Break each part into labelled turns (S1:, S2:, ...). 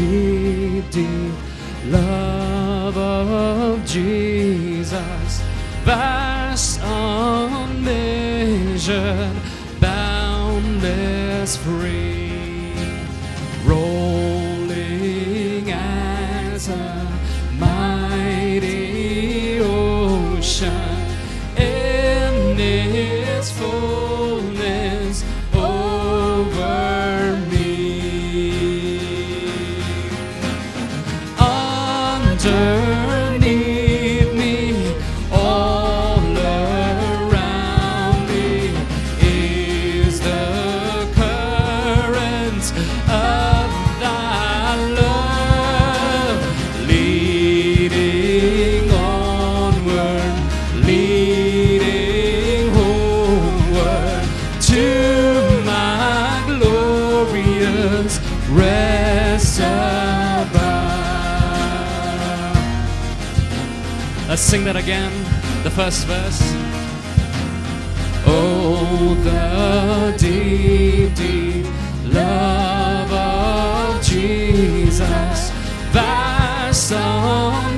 S1: deep, deep love of Jesus, vast, unmeasured, boundless, free. the first verse. Oh, the deep, deep love of Jesus, thy song.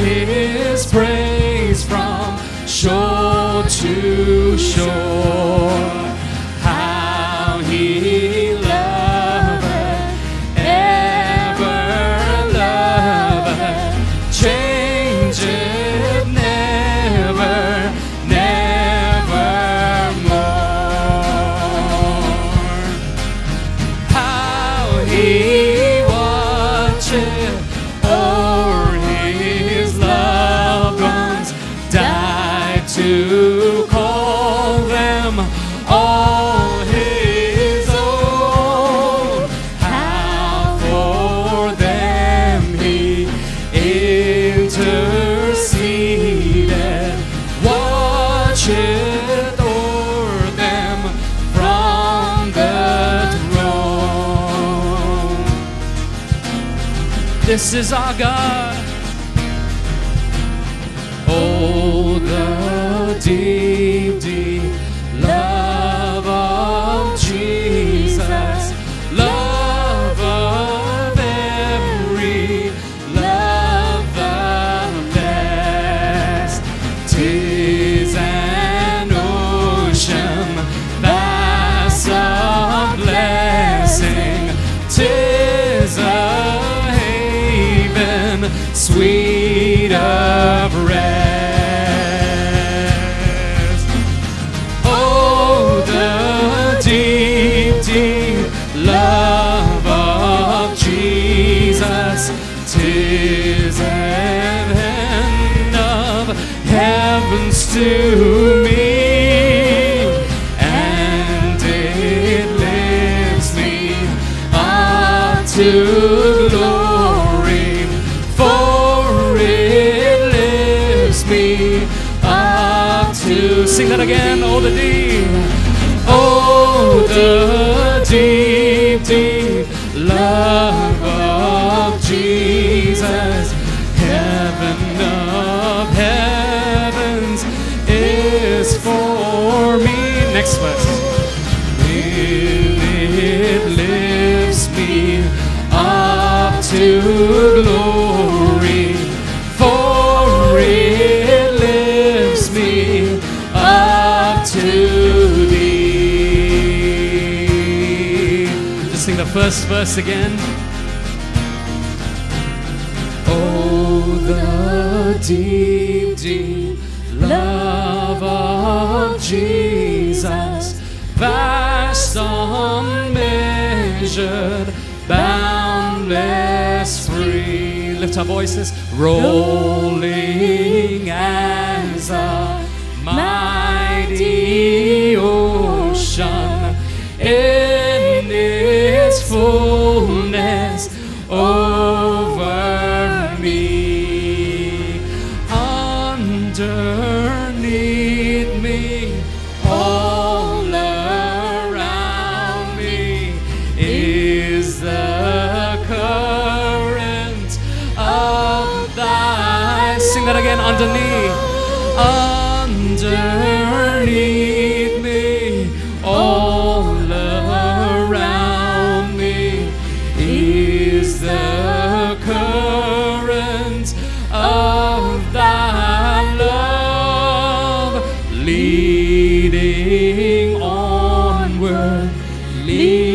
S1: his praise from shore to shore. sweet. to thee. Just sing the first verse again.
S2: Oh, the deep, deep love of Jesus, vast, unmeasured, boundless, free.
S1: Lift our voices,
S2: rolling as a mighty ocean in its fullness
S1: lindo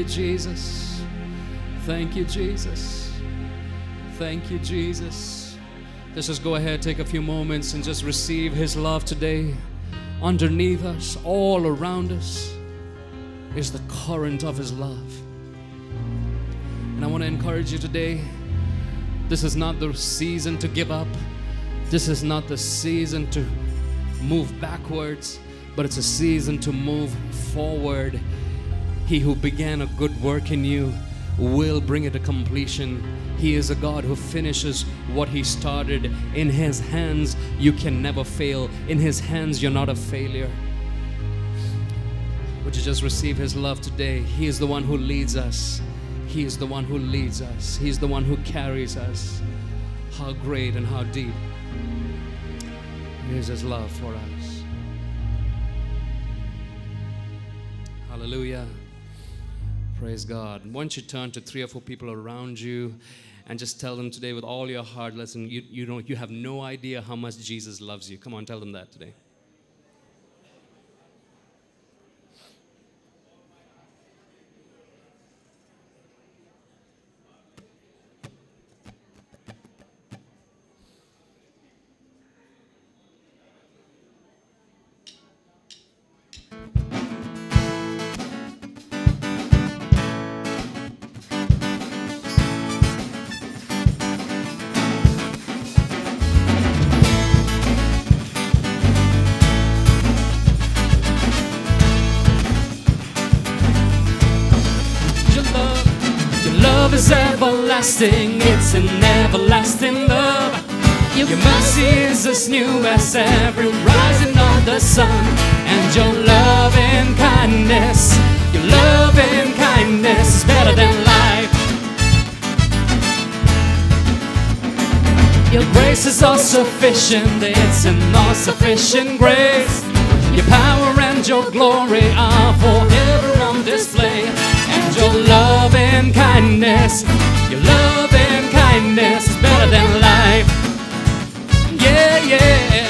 S1: you, Jesus. Thank you, Jesus. Thank you, Jesus. Let's just go ahead, take a few moments, and just receive His love today. Underneath us, all around us, is the current of His love. And I want to encourage you today this is not the season to give up. This is not the season to move backwards, but it's a season to move forward. He who began a good work in you will bring it to completion. He is a God who finishes what He started. In His hands, you can never fail. In His hands, you're not a failure. Would you just receive His love today? He is the one who leads us. He is the one who leads us. He's the one who carries us. How great and how deep is His love for us. Hallelujah. Praise God. Why don't you turn to three or four people around you and just tell them today with all your heart, listen, you, you, don't, you have no idea how much Jesus loves you. Come on, tell them that today. Everlasting. It's an everlasting love. Your mercy is as new as every rising of the sun. And your love and kindness, your love and kindness is better than life. Your grace is all sufficient, it's an all sufficient grace. Your power and your glory are forever on display. And your love and kindness, your love and kindness is better than life. Yeah, yeah.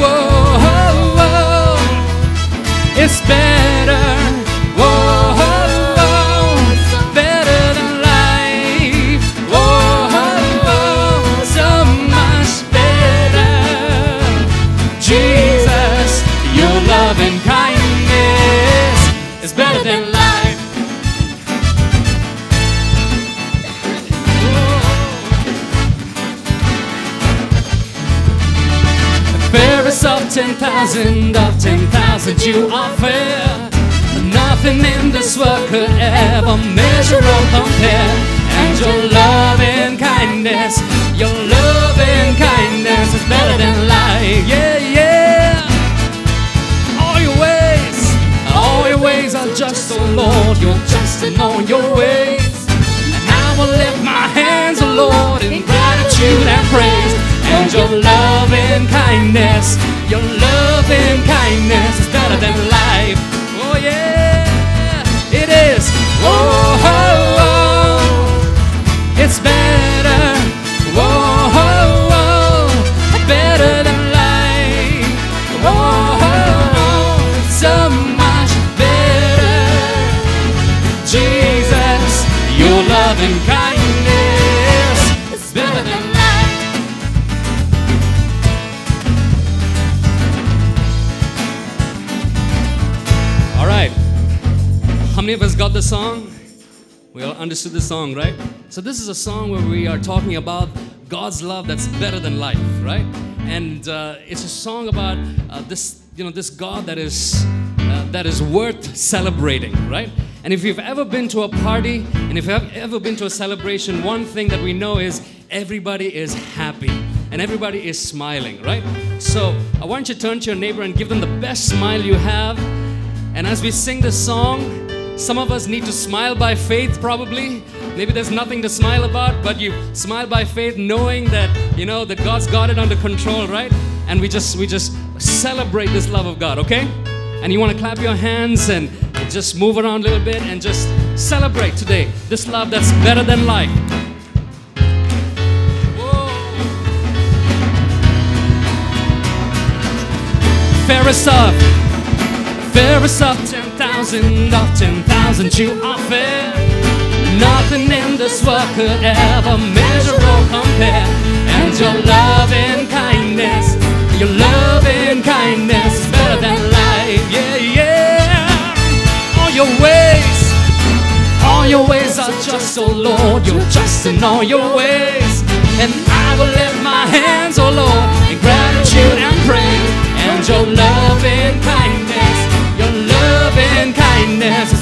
S1: Whoa, whoa, whoa. It's better. Ten thousand of ten thousand you are fair. Nothing in this world could ever measure or compare. And your loving kindness, your loving kindness is better than life. Yeah, yeah. All your ways, all your ways are just, oh Lord. You're just in all your ways. And I will lift my hands, oh Lord, in gratitude and praise. And your loving kindness, your love and kindness is better than life. Oh yeah, it is. Oh, of us got the song? We all understood the song, right? So this is a song where we are talking about God's love that's better than life, right? And uh, it's a song about uh, this, you know, this God that is uh, that is worth celebrating, right? And if you've ever been to a party and if you've ever been to a celebration, one thing that we know is everybody is happy and everybody is smiling, right? So I want you to turn to your neighbor and give them the best smile you have. And as we sing this song, some of us need to smile by faith, probably. Maybe there's nothing to smile about, but you smile by faith, knowing that you know that God's got it under control, right? And we just we just celebrate this love of God, okay? And you want to clap your hands and just move around a little bit and just celebrate today this love that's better than life. Whoa. Of Fairest of 10,000 of 10,000 you offer. Nothing in this world could ever measure or compare. And your loving kindness, your loving kindness is better than life. Yeah, yeah. All your ways, all your ways are just, oh Lord, you're just in all your ways. And I will lift my hands, oh Lord, in gratitude and praise. And your loving kindness, your loving kindness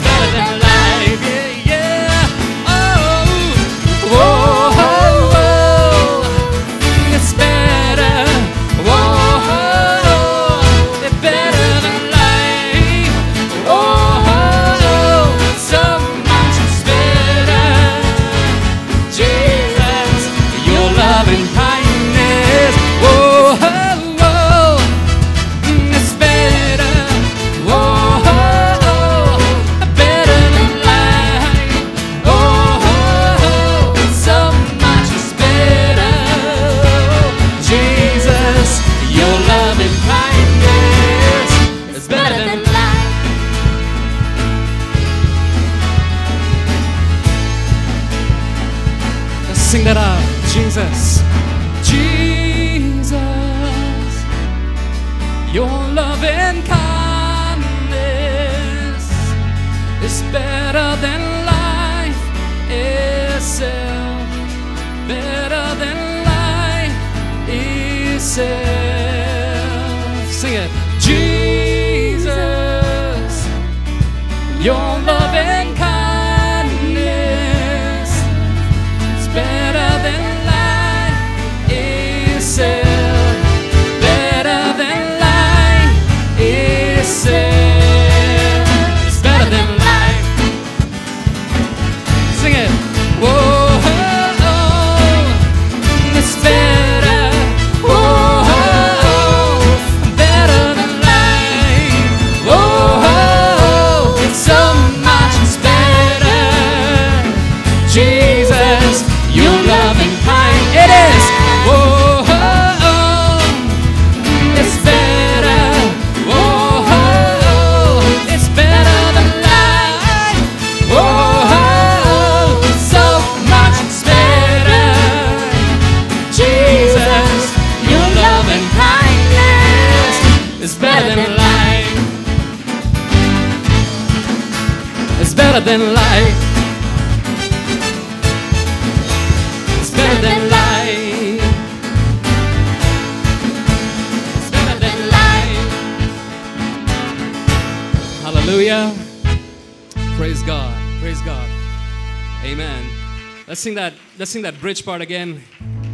S1: Let's sing that bridge part again.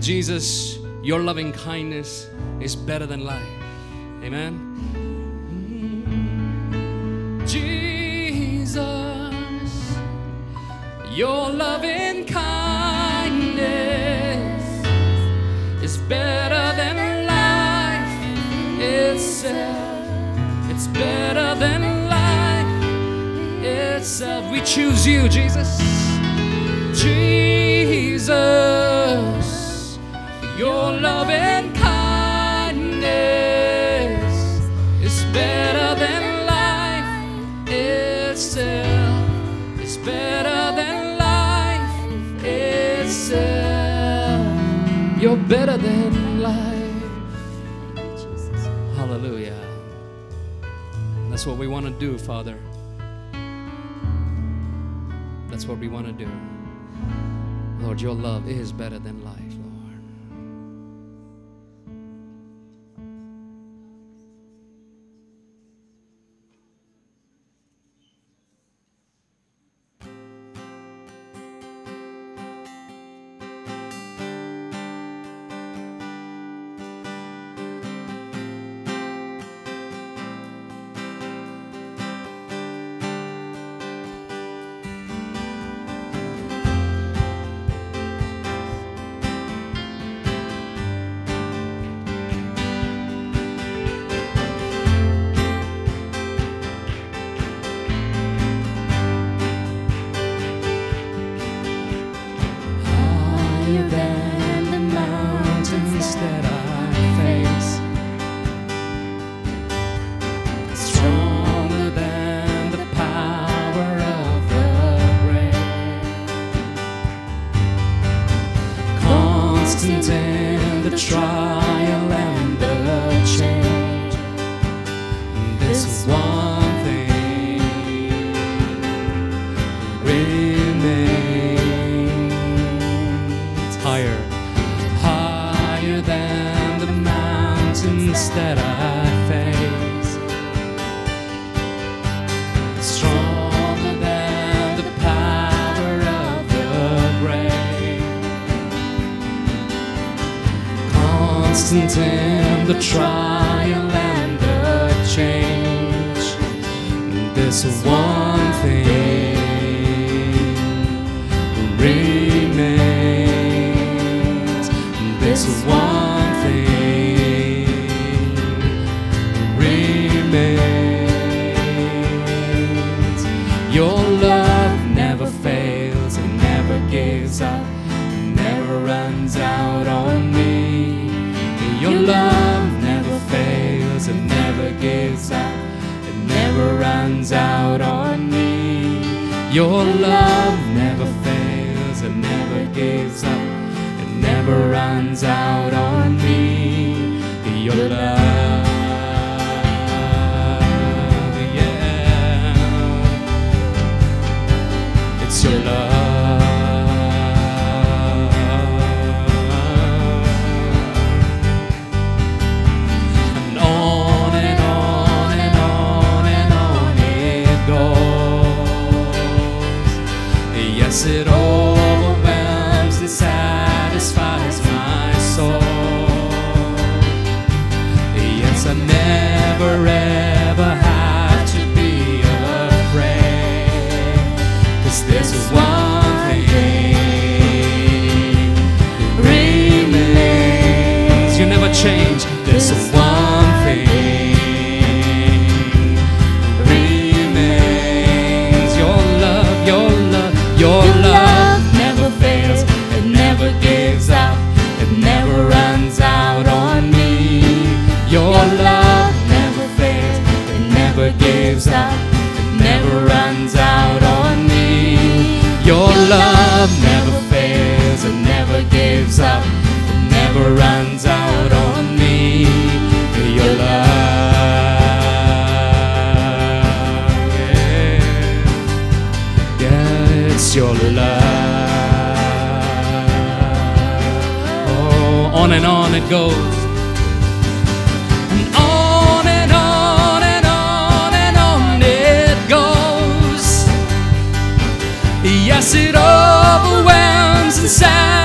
S1: Jesus, your loving kindness is better than life. Amen. Jesus, your loving kindness is better than life itself. It's better than life itself. We choose you, Jesus. Jesus, your love and kindness is better than life itself. It's better than life itself. You're better than life. Hallelujah. That's what we want to do, Father. That's what we want to do. Lord, your love is better than Your love never fails, it never gives up, it never runs out on me. Your love never fails, it never gives up, it never runs out on me. Your love never fails, it never gives up, it never runs out on me. Your love, on and on it goes. And on and on and on it goes. Yes, it overwhelms inside.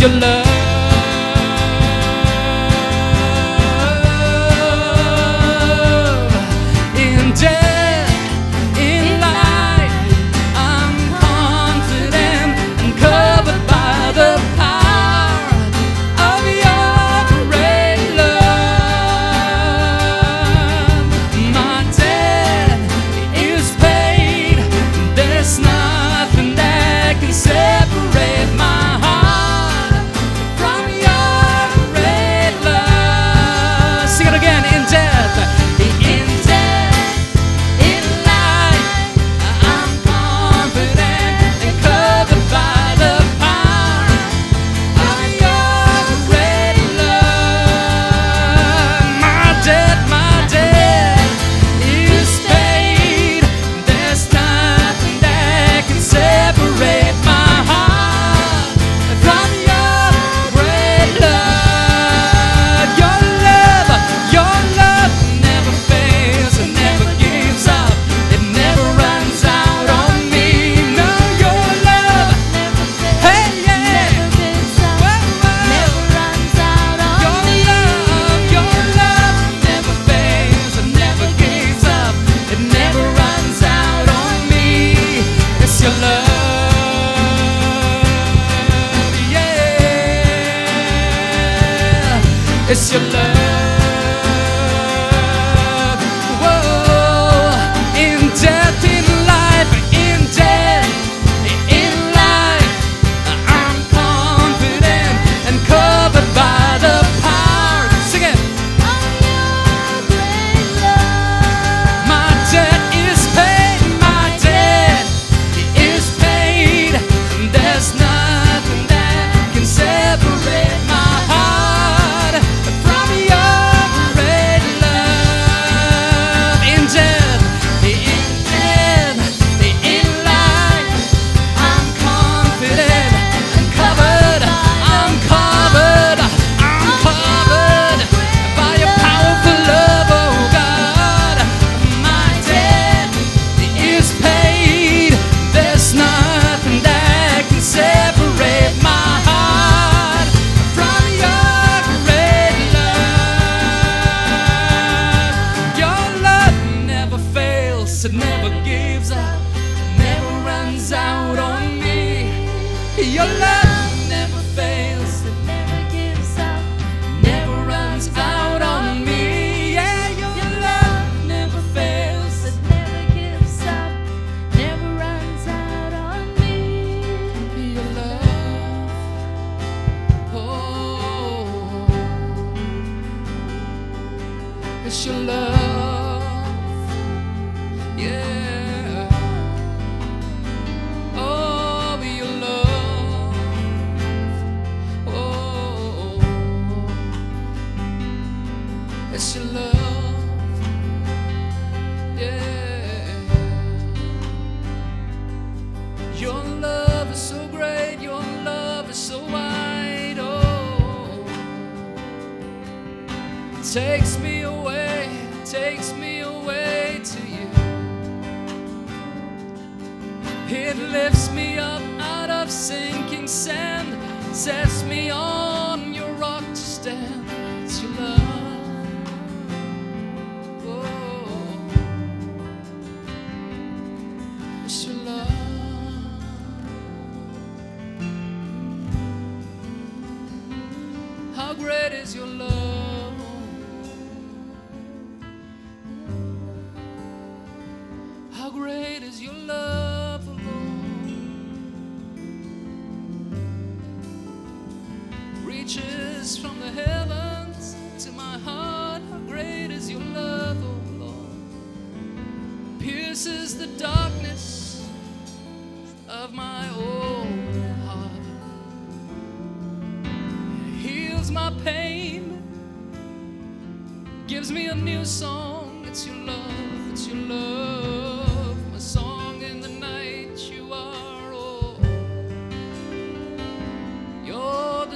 S1: your love. takes me away, takes me away to you. It lifts me up out of sinking sand, sets me on your rock to stand.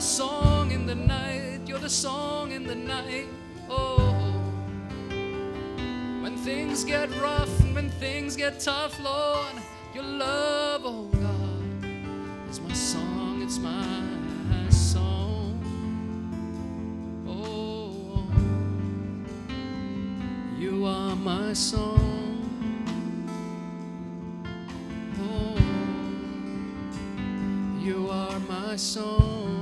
S1: song in the night, you're the song in the night. Oh, when things get rough when things get tough, Lord, your love, oh God, it's my song, it's my song. Oh, you are my song. Oh, you are my song.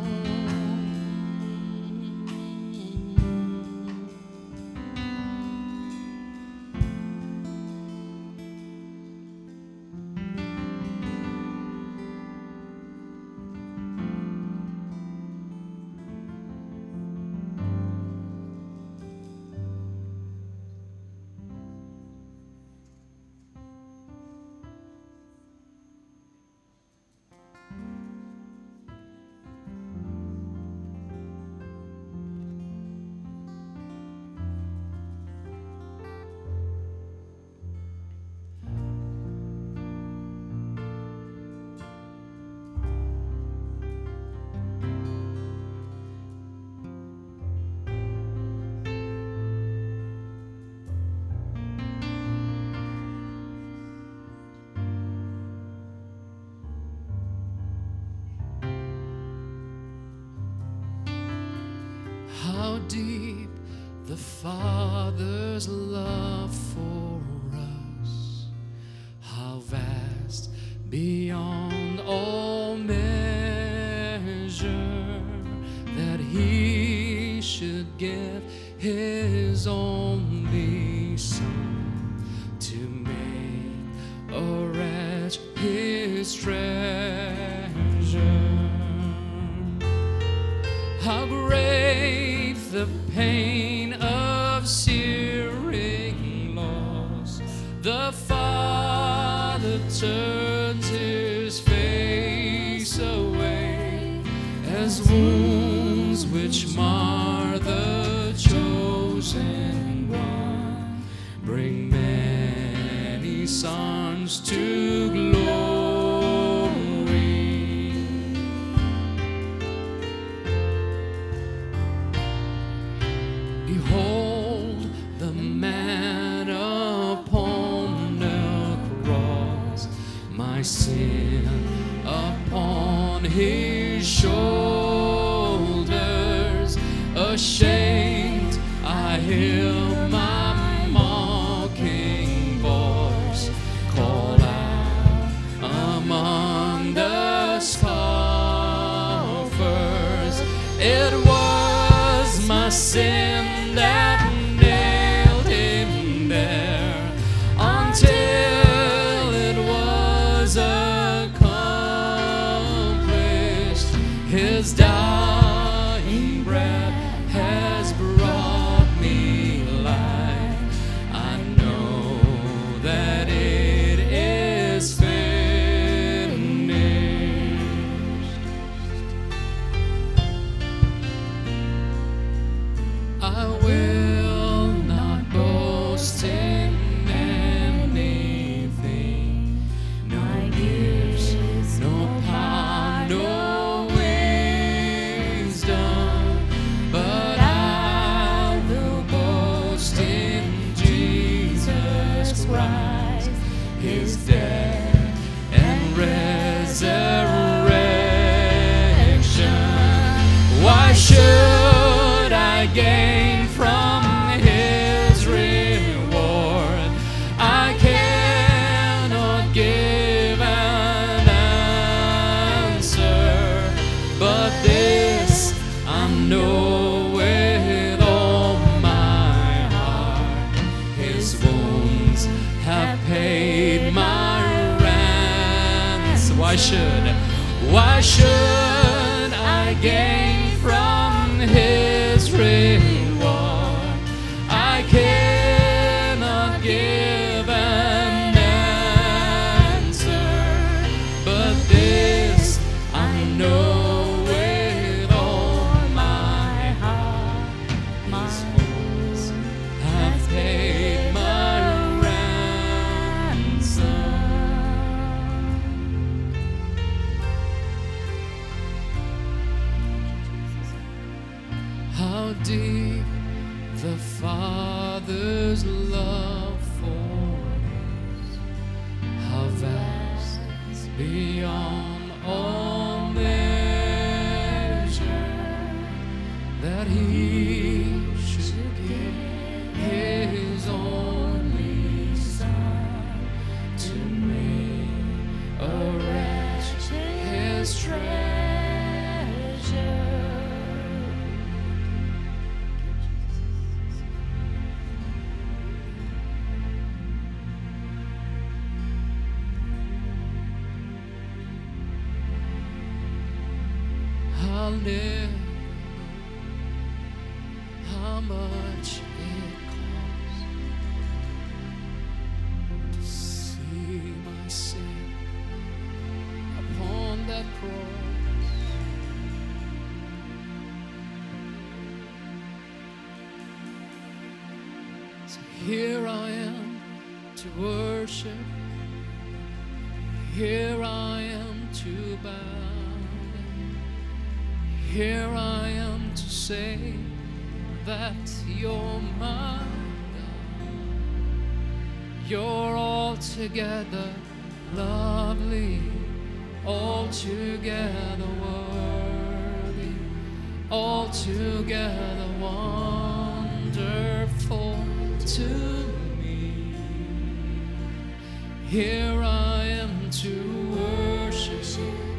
S1: how deep the Father's love for my sin upon his shoulders. Ashamed, I heal. His death and resurrection. should. beyond. altogether wonderful to me. Here I am to worship
S2: you.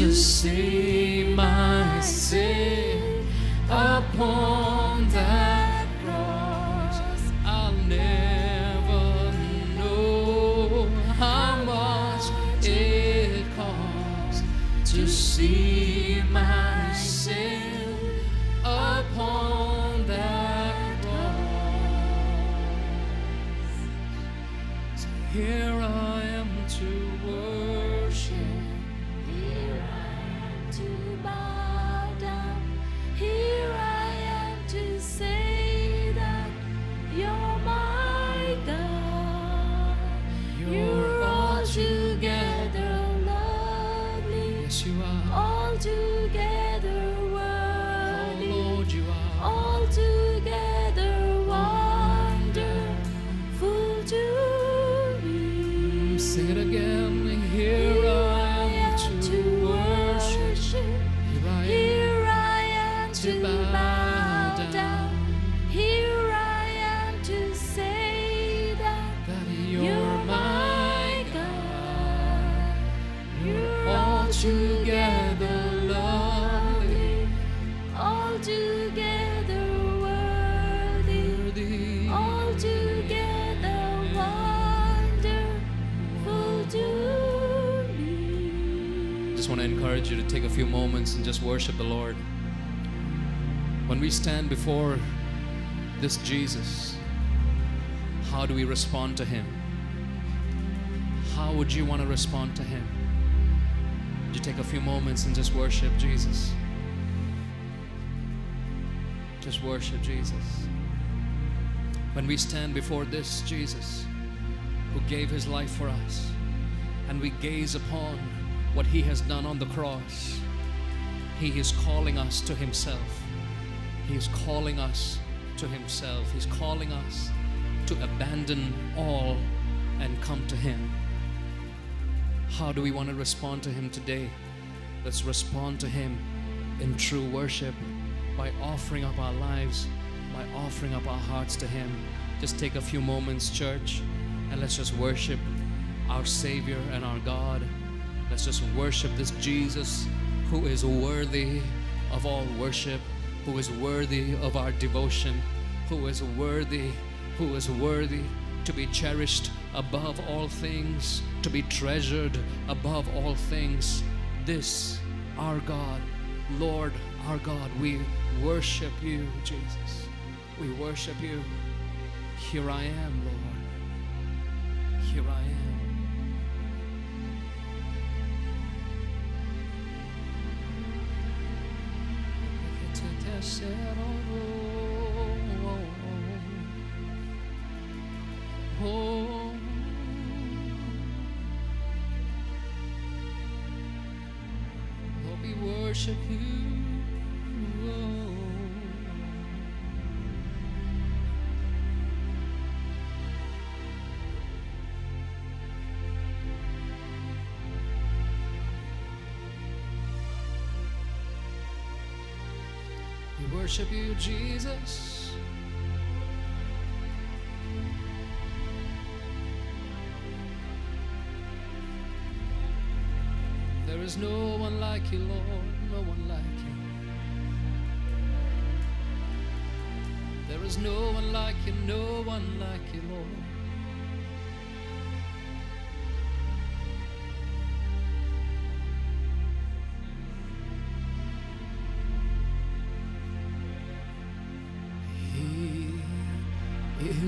S2: to
S1: see my sin upon that cross. I'll never know how much it costs to see my sin. together
S2: all together all together.
S1: Just want to encourage you to take a few moments and just worship the Lord. When we stand before this Jesus, how do we respond to him? How would you want to respond to him? Would you take a few moments and just worship Jesus? Just worship Jesus. When we stand before this Jesus who gave his life for us and we gaze upon what he has done on the cross, he is calling us to himself. He is calling us to himself. He's calling us to abandon all and come to him. How do we want to respond to him today? Let's respond to him in true worship by offering up our lives, by offering up our hearts to him. Just take a few moments, church, and let's just worship our Savior and our God. Let's just worship this Jesus who is worthy of all worship, who is worthy of our devotion, who is worthy, who is worthy to be cherished above all things, to be treasured above all things. This, our God, Lord, our God, we worship you, Jesus. We worship you. Here I am, Lord. Here I am. Oh, worship you, Jesus. There is no one like you, Lord, no one like you. There is no one like you, no one like you, Lord.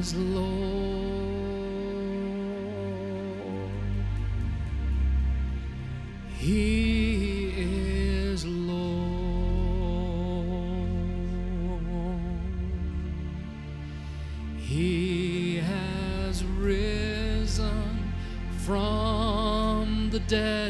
S1: Is Lord. He is Lord. He has risen from the dead,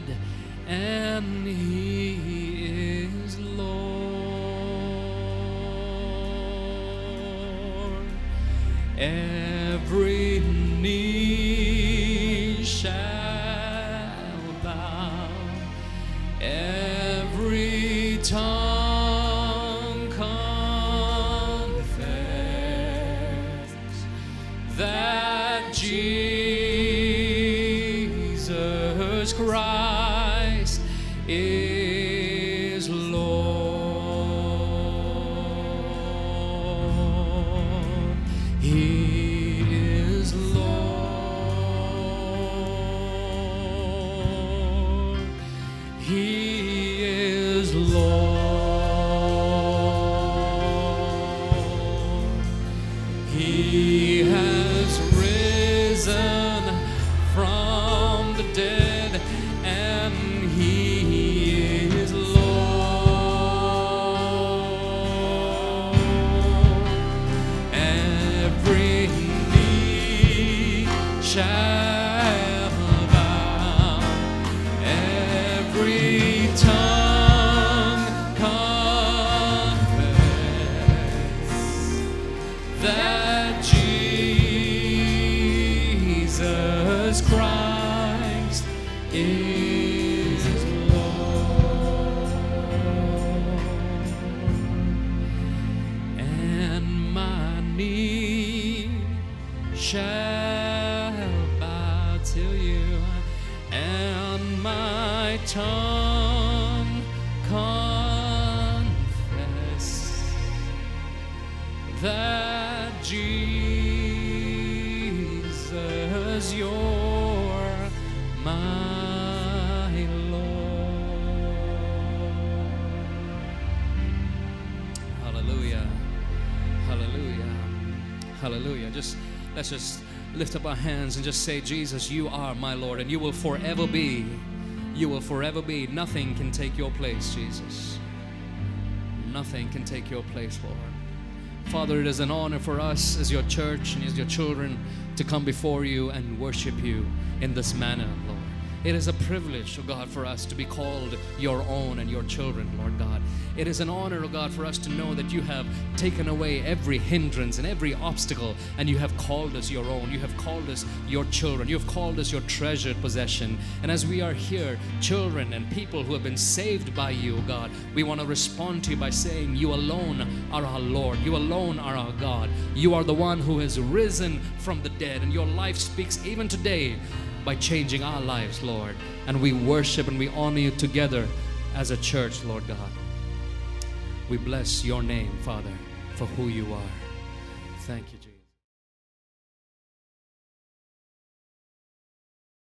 S1: because you're my Lord. Hallelujah. Hallelujah. Hallelujah. Just let's just lift up our hands and just say, Jesus, you are my Lord, and you will forever be. You will forever be. Nothing can take your place, Jesus. Nothing can take your place, Lord. Father, it is an honor for us as your church and as your children to come before you and worship you in this manner, Lord. It is a privilege, oh God, for us to be called your own and your children, Lord God. It is an honor, oh God, for us to know that you have taken away every hindrance and every obstacle and you have called us your own. You have called us your children. You have called us your treasured possession. And as we are here, children and people who have been saved by you, oh God, we want to respond to you by saying, You alone are our Lord. You alone are our God. You are the one who has risen from the dead, and your life speaks even today by changing our lives, Lord. And we worship and we honor you together as a church, Lord God. We bless your name, Father, for who you are. Thank you.